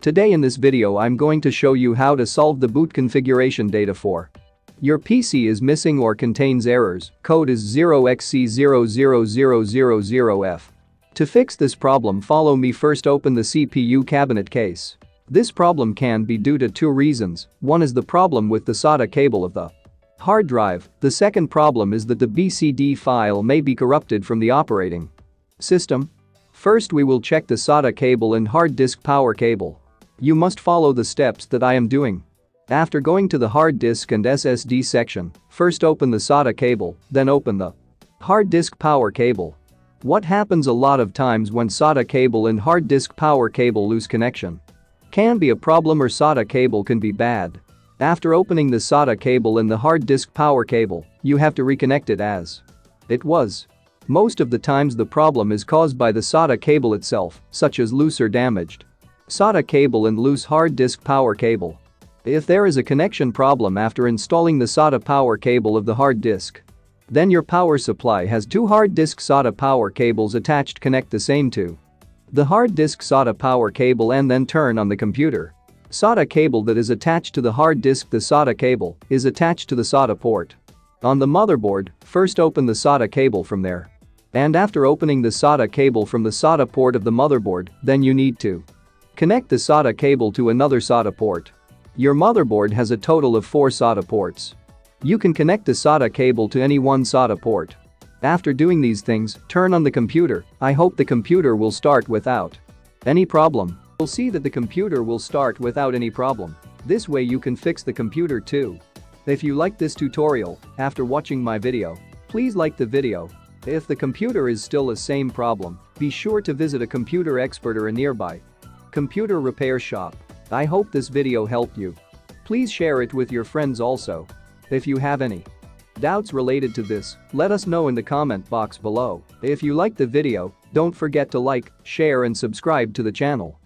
Today in this video I'm going to show you how to solve the boot configuration data for your PC is missing or contains errors, code is 0xC00000F. To fix this problem follow me first open the CPU cabinet case. This problem can be due to two reasons, one is the problem with the SATA cable of the hard drive, the second problem is that the BCD file may be corrupted from the operating system. First we will check the SATA cable and hard disk power cable. You must follow the steps that I am doing. After going to the hard disk and SSD section, first open the SATA cable, then open the hard disk power cable. What happens a lot of times when SATA cable and hard disk power cable lose connection? Can be a problem or SATA cable can be bad. After opening the SATA cable and the hard disk power cable, you have to reconnect it as it was. Most of the times the problem is caused by the SATA cable itself, such as loose or damaged SATA cable and loose hard disk power cable. If there is a connection problem after installing the SATA power cable of the hard disk, then your power supply has two hard disk SATA power cables attached connect the same to the hard disk SATA power cable and then turn on the computer. SATA cable that is attached to the hard disk the SATA cable is attached to the SATA port. On the motherboard, first open the SATA cable from there. And after opening the SATA cable from the SATA port of the motherboard, then you need to connect the SATA cable to another SATA port. Your motherboard has a total of 4 SATA ports. You can connect the SATA cable to any one SATA port. After doing these things, turn on the computer, I hope the computer will start without any problem. You'll see that the computer will start without any problem. This way you can fix the computer too. If you like this tutorial, after watching my video, please like the video. If the computer is still the same problem, be sure to visit a computer expert or a nearby computer repair shop. I hope this video helped you. Please share it with your friends also. If you have any doubts related to this, let us know in the comment box below. If you liked the video, don't forget to like, share and subscribe to the channel.